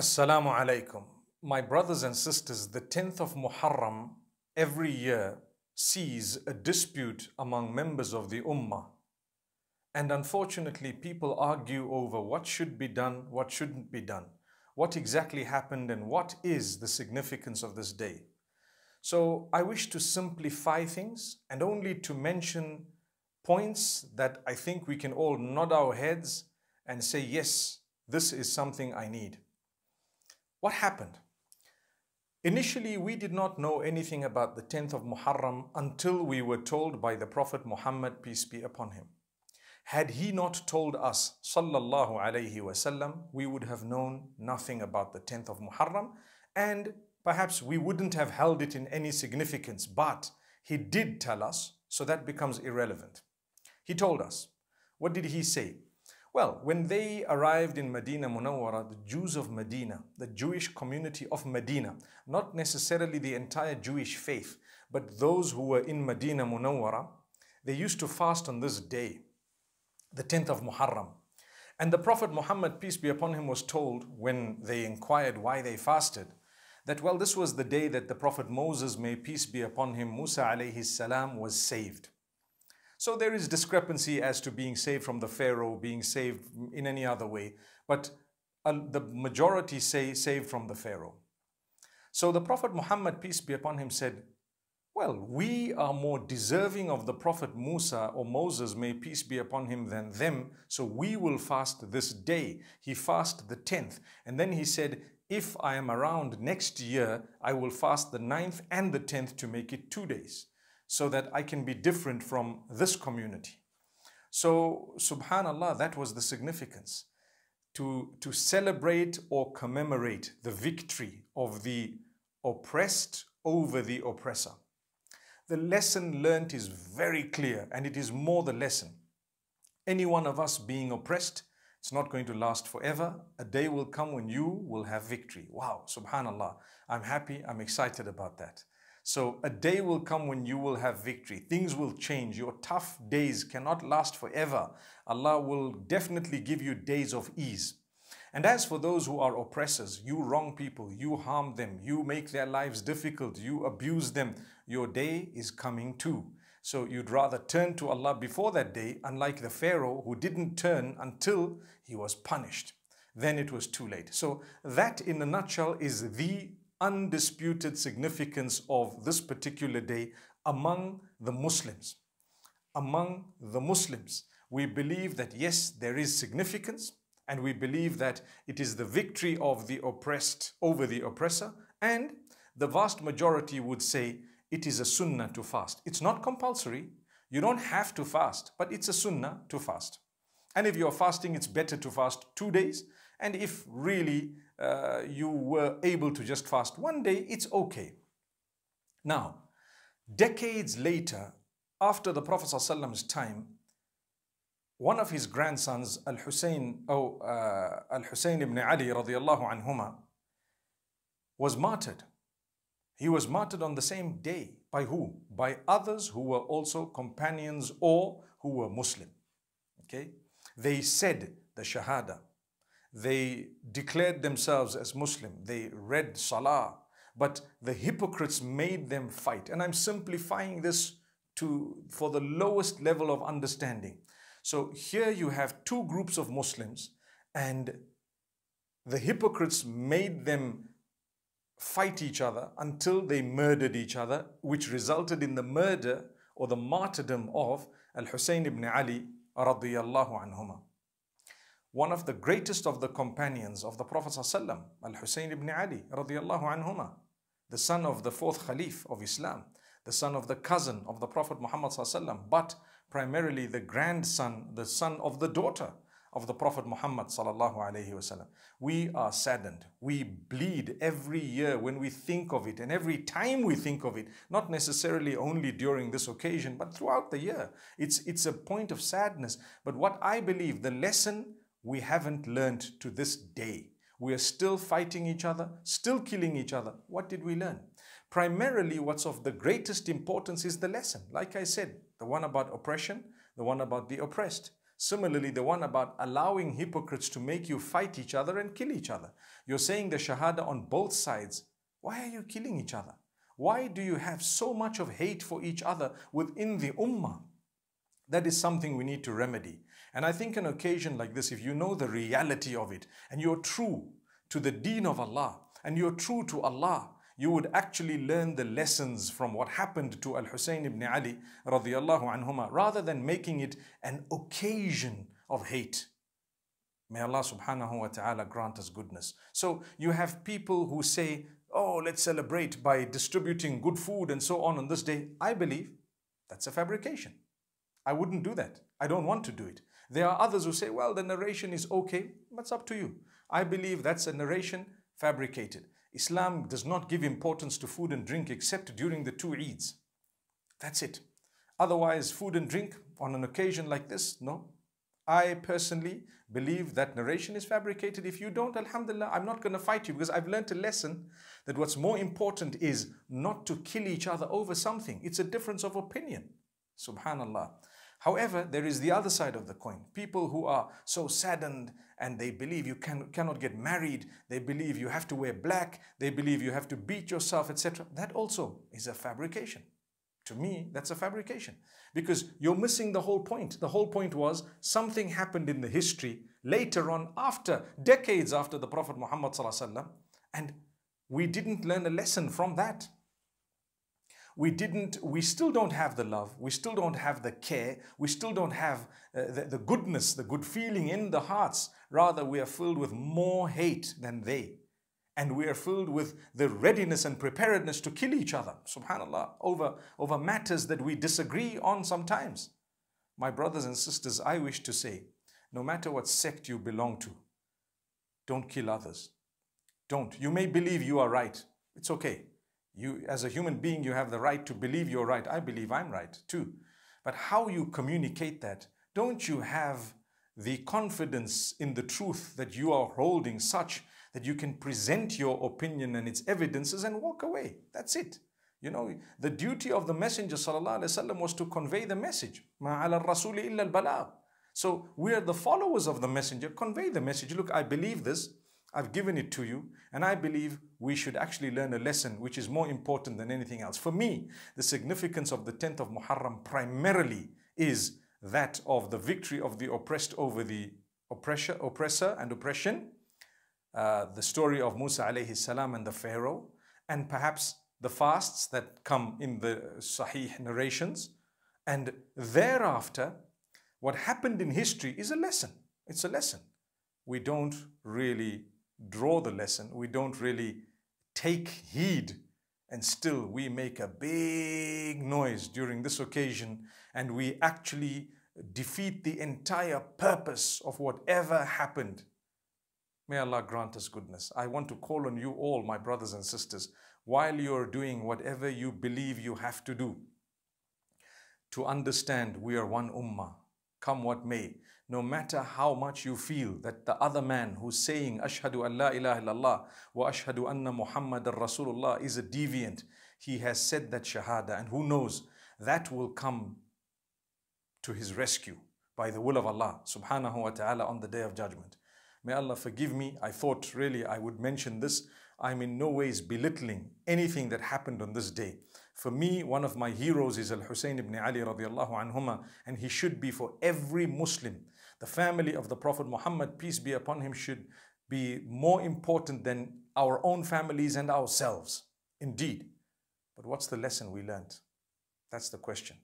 Assalamu alaikum. My brothers and sisters, the 10th of Muharram every year sees a dispute among members of the Ummah. And unfortunately, people argue over what should be done, what shouldn't be done, what exactly happened, and what is the significance of this day. So I wish to simplify things and only to mention points that I think we can all nod our heads and say, yes, this is something I need. What happened? Initially, we did not know anything about the 10th of Muharram until we were told by the Prophet Muhammad, peace be upon him. Had he not told us, sallallahu alaihi wasallam, we would have known nothing about the 10th of Muharram and perhaps we wouldn't have held it in any significance. But he did tell us, so that becomes irrelevant. He told us. What did he say? Well, when they arrived in Medina Munawwara, the Jews of Medina, the Jewish community of Medina, not necessarily the entire Jewish faith, but those who were in Medina Munawwara, they used to fast on this day, the 10th of Muharram. And the Prophet Muhammad, peace be upon him, was told when they inquired why they fasted, that well, this was the day that the Prophet Moses, may peace be upon him, Musa alayhi salam, was saved. So there is discrepancy as to being saved from the Pharaoh, being saved in any other way. But uh, the majority say saved from the Pharaoh. So the Prophet Muhammad, peace be upon him, said, well, we are more deserving of the Prophet Musa or Moses, may peace be upon him, than them. So we will fast this day. He fasted the 10th. And then he said, if I am around next year, I will fast the 9th and the 10th to make it two days so that I can be different from this community. So, subhanAllah, that was the significance. To, to celebrate or commemorate the victory of the oppressed over the oppressor. The lesson learnt is very clear and it is more the lesson. Any one of us being oppressed, it's not going to last forever. A day will come when you will have victory. Wow, subhanAllah. I'm happy, I'm excited about that. So a day will come when you will have victory. Things will change. Your tough days cannot last forever. Allah will definitely give you days of ease. And as for those who are oppressors, you wrong people, you harm them, you make their lives difficult, you abuse them, your day is coming too. So you'd rather turn to Allah before that day, unlike the Pharaoh who didn't turn until he was punished. Then it was too late. So that in a nutshell is the undisputed significance of this particular day among the Muslims. Among the Muslims, we believe that yes, there is significance, and we believe that it is the victory of the oppressed over the oppressor, and the vast majority would say it is a sunnah to fast. It's not compulsory. You don't have to fast, but it's a sunnah to fast. And if you're fasting, it's better to fast two days. And if really uh, you were able to just fast one day, it's okay. Now, decades later, after the Prophet ﷺ's time, one of his grandsons, Al Hussein, oh, uh, Al Hussein ibn Ali radiallahu anhuma, was martyred. He was martyred on the same day. By who? By others who were also companions or who were Muslim. Okay? They said the Shahada. They declared themselves as Muslim. They read Salah. But the hypocrites made them fight. And I'm simplifying this to, for the lowest level of understanding. So here you have two groups of Muslims and the hypocrites made them fight each other until they murdered each other, which resulted in the murder or the martyrdom of Al-Hussein ibn Ali radiyallahu anhuma. One of the greatest of the companions of the Prophet ﷺ, Al-Hussein ibn Ali radiyallahu anhuma, the son of the fourth Khalif of Islam, the son of the cousin of the Prophet Muhammad ﷺ, but primarily the grandson, the son of the daughter of the Prophet Muhammad. We are saddened. We bleed every year when we think of it and every time we think of it, not necessarily only during this occasion, but throughout the year. It's, it's a point of sadness. But what I believe, the lesson we haven't learned to this day. We are still fighting each other, still killing each other. What did we learn? Primarily, what's of the greatest importance is the lesson. Like I said, the one about oppression, the one about the oppressed. Similarly, the one about allowing hypocrites to make you fight each other and kill each other. You're saying the Shahada on both sides. Why are you killing each other? Why do you have so much of hate for each other within the Ummah? That is something we need to remedy. And I think an occasion like this, if you know the reality of it and you're true to the deen of Allah and you're true to Allah, you would actually learn the lessons from what happened to Al Hussein ibn Ali radiallahu anhuma rather than making it an occasion of hate. May Allah subhanahu wa ta'ala grant us goodness. So you have people who say, oh, let's celebrate by distributing good food and so on on this day. I believe that's a fabrication. I wouldn't do that. I don't want to do it. There are others who say, well, the narration is okay, it's up to you. I believe that's a narration fabricated. Islam does not give importance to food and drink except during the two Eids. That's it. Otherwise, food and drink on an occasion like this, no. I personally believe that narration is fabricated. If you don't, Alhamdulillah, I'm not going to fight you because I've learned a lesson that what's more important is not to kill each other over something. It's a difference of opinion. Subhanallah. However, there is the other side of the coin. People who are so saddened and they believe you can, cannot get married, they believe you have to wear black, they believe you have to beat yourself, etc. That also is a fabrication. To me, that's a fabrication because you're missing the whole point. The whole point was something happened in the history later on, after decades after the Prophet Muhammad, and we didn't learn a lesson from that we didn't, we still don't have the love, we still don't have the care, we still don't have uh, the, the goodness, the good feeling in the hearts. Rather, we are filled with more hate than they. And we are filled with the readiness and preparedness to kill each other, subhanAllah, over, over matters that we disagree on sometimes. My brothers and sisters, I wish to say, no matter what sect you belong to, don't kill others. Don't. You may believe you are right. It's okay. You, as a human being, you have the right to believe you're right. I believe I'm right too. But how you communicate that, don't you have the confidence in the truth that you are holding such that you can present your opinion and its evidences and walk away? That's it. You know, the duty of the Messenger وسلم, was to convey the message. So we are the followers of the Messenger. Convey the message. Look, I believe this. I've given it to you, and I believe we should actually learn a lesson which is more important than anything else. For me, the significance of the 10th of Muharram primarily is that of the victory of the oppressed over the oppressor, oppressor and oppression, uh, the story of Musa alayhi salam and the Pharaoh, and perhaps the fasts that come in the Sahih narrations. And thereafter, what happened in history is a lesson. It's a lesson. We don't really draw the lesson, we don't really take heed, and still we make a big noise during this occasion and we actually defeat the entire purpose of whatever happened. May Allah grant us goodness. I want to call on you all, my brothers and sisters, while you're doing whatever you believe you have to do, to understand we are one ummah, come what may no matter how much you feel that the other man who's saying Ashhadu an la ilaha illallah wa ashhadu anna Muhammad Rasulullah is a deviant, he has said that shahada and who knows that will come to his rescue by the will of Allah subhanahu wa ta'ala on the day of judgment. May Allah forgive me. I thought really I would mention this. I'm in no ways belittling anything that happened on this day. For me, one of my heroes is Al Hussein ibn Ali radiallahu anhuma, and he should be for every Muslim the family of the Prophet Muhammad, peace be upon him, should be more important than our own families and ourselves. Indeed. But what's the lesson we learned? That's the question.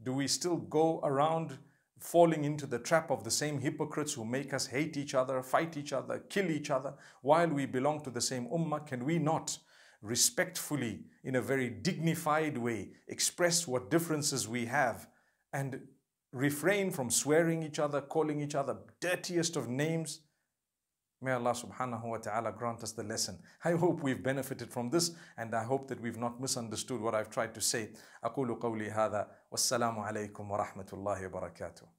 Do we still go around falling into the trap of the same hypocrites who make us hate each other, fight each other, kill each other, while we belong to the same ummah? Can we not respectfully, in a very dignified way, express what differences we have and refrain from swearing each other, calling each other dirtiest of names. May Allah subhanahu wa ta'ala grant us the lesson. I hope we've benefited from this and I hope that we've not misunderstood what I've tried to say. أقول قولي هذا والسلام عليكم ورحمة الله وبركاته